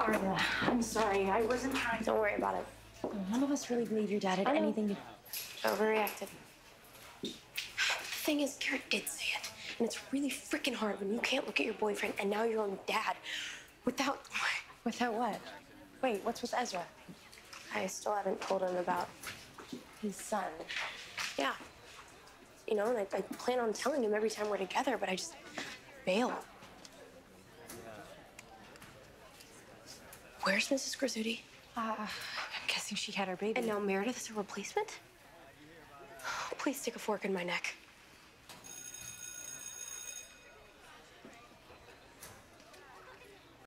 Aria, I'm sorry. I wasn't trying. Don't worry about it. None of us really believe your dad had anything to. Overreacted. The thing is, Garrett did say it. And it's really freaking hard when you can't look at your boyfriend and now your own dad without. Without what? Wait, what's with Ezra? I still haven't told him about. His son. Yeah. You know, and I, I plan on telling him every time we're together, but I just bail. Where's Mrs. Grizzuti? Uh, I'm guessing she had her baby. And now Meredith is a replacement? Please stick a fork in my neck.